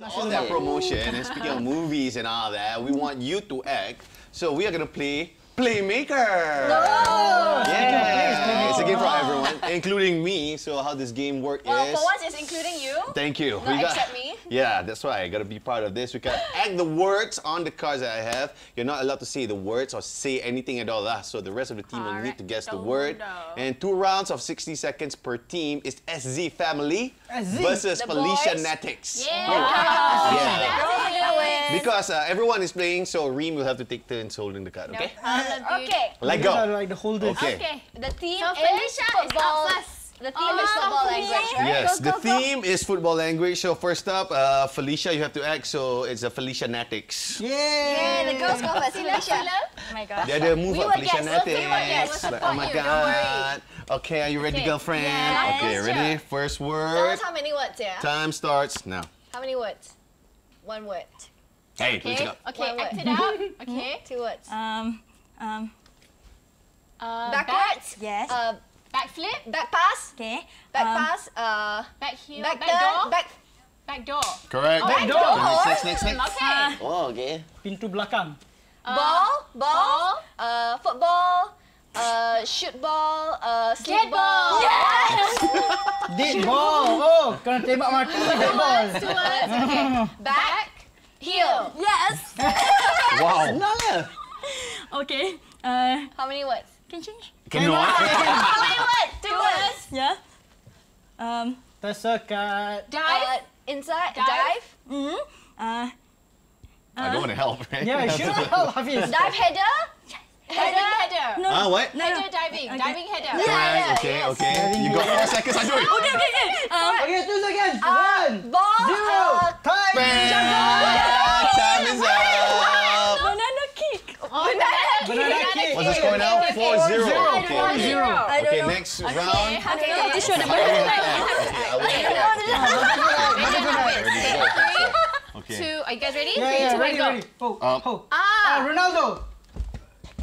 All that promotion and speaking of movies and all that, we want you to act. So we are gonna play Playmaker. No. Yeah, it's a game for everyone, including me. So how this game work Well, is? for once, it's including you. Thank you. Not except me. Yeah, that's right. I gotta be part of this. We can add the words on the cards that I have. You're not allowed to say the words or say anything at all. ah. So the rest of the team will need to guess the word. And two rounds of 60 seconds per team is SZ Family SZ. versus The Falisha boys. Natix. Yeah. Yeah. Because uh, everyone is playing, so Reem will have to take turns holding the card. Okay? Okay. Let go. like the holders. Okay. Okay. The theme So Falisha is football. up first. The theme is football language, right? Yes, Go, the go, go. theme is football language. So first up, uh, Falisha, you have to act. So it's a Falisha Natix. Yay! Yeah, the girls go first. Falisha. Oh my gosh. The other move We up, Falisha guess, we'll Natix. see what guess. We'll Like, oh my you, god. Okay, are you ready, Okay. girlfriend? Yes. Okay, Sure. ready? First Tell word. us how many words, yeah? Time starts now. How many words? One word. Hey, Okay, go. okay, One act it out. Okay. Two words. Um, um, Uh, Backwards. yes. Uh, Back, backflip. back pass. okay. Back um, pass. Uh, Back heel. back Back, door. Back. Back door. Correct. Back door. Next, next, next, next. Okay. Oh, okay. Pintu belakang. Ball. Ball. Uh, football. Uh, shoot ball. Uh, sleep Dead ball. Dead ball. Oh, kena tembak mati. Dead ball. Two words. Okay. Back. Heel. Yes. Wow. Okay. Uh, How many words? can change? Cannot. How many words? Two words. Yeah. Um. Tersekat. Uh, Dive. inside. Dive. Dive. Mm, uh. I don't want to help, right? Yeah, you should help Hafiz. Dive header. Header. Header. No. Ah, what? No, no. Header diving. Okay. Diving header. Correct. Okay, yes. okay. You got four seconds. I do it. Okay, okay, okay. Um, Okay, two seconds. Uh, One. ball. Zero. Uh, Time. Bam! Time is up. banana kick. Banana Banana kick. What's the score now? 4-0. Four Okay. zero. Okay, next round. Okay. Have to show the I will banana. have to act. Okay, I will have to act. Ready to go. Okay. Two. Are you guys ready? Yeah, Three, yeah, two, one, ready, go. ready. Oh, Um, oh. Ah, Ah. Ronaldo.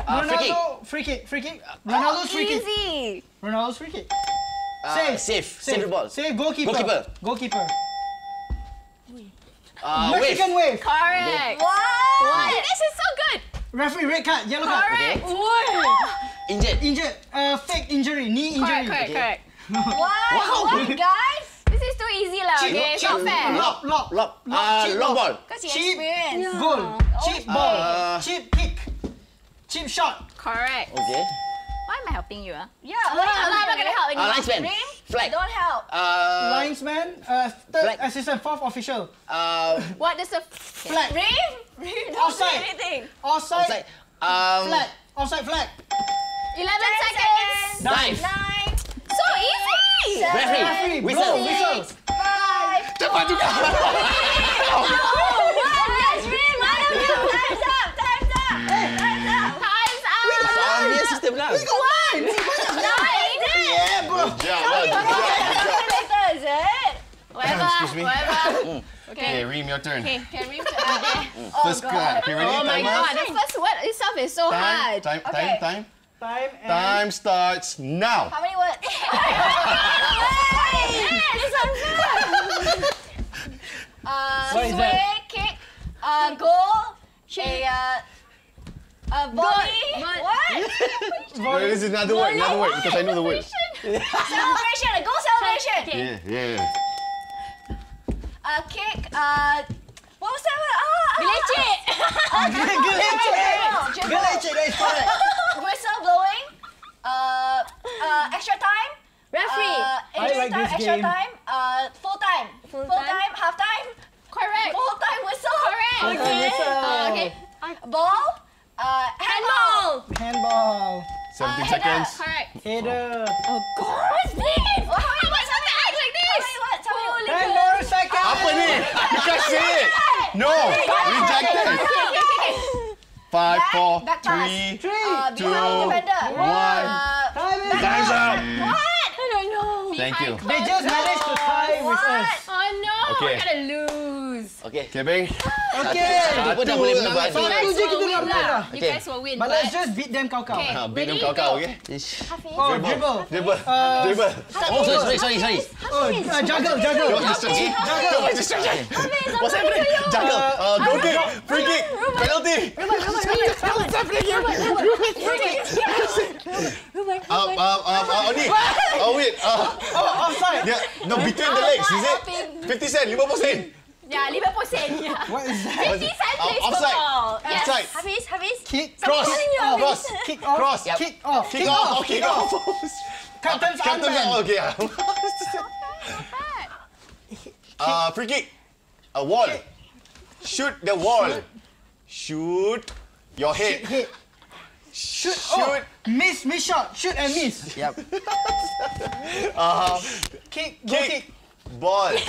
Free kick. Ronaldo, free kick, free kick. Ronaldo's free kick. Easy. Ronaldo's free kick. Uh, Save. Safe. Save the ball. Save goalkeeper. Goalkeeper. Goalkeeper. Uh, wave. Mexican wave. Correct. What? Wow, this is so good. Referee, red card, yellow card. Correct. Injured. Injured. Uh, fake injury, knee injury. Correct, correct, correct. What? What, guys? This is too easy lah. Okay, it's not fair. Lob, lob. Lob. Lob, Uh, cheap long lob. ball. Because you Cheap. experience. Goal. Cheap ball. Uh, cheap kick. Cheap shot. Correct. Okay. Why am I helping you? Ah? Yeah. I'm not, I'm not gonna help Uh, anymore. linesman. Ring. Flag. Don't help. Uh, Linesman. Uh, third Flag. assistant, fourth official. uh, What does a Flag. Ring. Ring. Don't say Offside. anything. Offside. outside. Um, Flag. Offside flag. 11 Ten seconds? Dive. Nine. So easy. Seven. Referee. Referee. Whistle. Whistle. Five. Cepat juga. Nine. Yeah, bro. Good job. Good job. Good job. It? Whatever. Excuse me. Whatever. Okay, Reem, your turn. Okay, can we... Okay. First card. Okay, ready? Oh my Timer? god, the first word itself is so Time, hard. time, time, Okay. time. Time and Time starts now. How many words? uh, What is swing, that? kick, uh, goal, a, uh, a volley. What? No, this is another word, another word, because I know the word. celebration, a goal celebration. Okay. Yeah, yeah. A kick, uh, what was that word? Ah, Gelecek. ah, dribble, Gelecek, that is correct. Whistle blowing. Uh, uh, extra time. Referee. Uh, I like time, this extra game. time. Uh, full time. Full, time? time, half time. Correct. Full time whistle. Correct. Okay. Uh, okay. Ball. Uh, handball. Handball. 17 Uh, seconds. Correct. Header. Oh god, what's this? Oh, how many What's something act like How this? many words? How many words? Ten more seconds. Apa ni? You can't say it. No, rejected. Okay, okay, okay, okay. Five, Back, four, back three, Three. Uh, two, behind one. Uh, Time is Time's up. what? I. Thank you. They just managed to tie with us. Oh no, Okay. I'm gonna lose. Okay. Okay, Beng. Okay. Apa dah boleh menang Satu berani? Satu je kita will nak win menang lah. dah. You Okay. guys will win. But let's just beat them kau-kau. Okay. Ha, beat them Ready, kau-kau, go. okay? Ish. Oh, dribble. Dribble. Uh, Dribble. Oh, sorry, sorry, sorry, sorry. Oh, uh, juggle, juggle. Don't distract me. Don't distract me. What's happening? Juggle. Uh, goal kick. Free kick. Penalty. Uh, uh, uh, uh, Oni. Oh, wait. Uh, Oh, offside. yeah. No, between the legs, is it? 50 cent, 50 sen. Yeah, Liverpool sen. Yeah. What is that? Fifty cent Uh, plays offside. football. Yes. Offside. Hafiz, Hafiz. Kick. Cross. off. Cross. Kick off. Cross. Yep. Kick off. Kick off. Oh, kick off. Captain's Captain. armband. Oh, okay. Uh, free kick. A wall. Shoot the wall. Shoot your head. Hit. Shoot. Oh, miss, miss shot. Shoot and miss. Yep. Uh, Kick. Goal kick. kick. Ball. kick.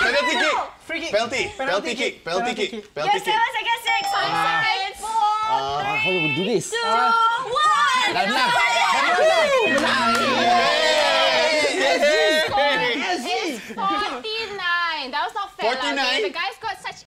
Penalty kick. Free kick. Penalty. Penalty kick. Penalty kick. Penalty kick. Seven seconds, six, five seconds, four, Ah, how do we do this? two, one. Dah menang. It's 49. That was not fair. lah, 49? okay? The guys got such